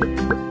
嗯。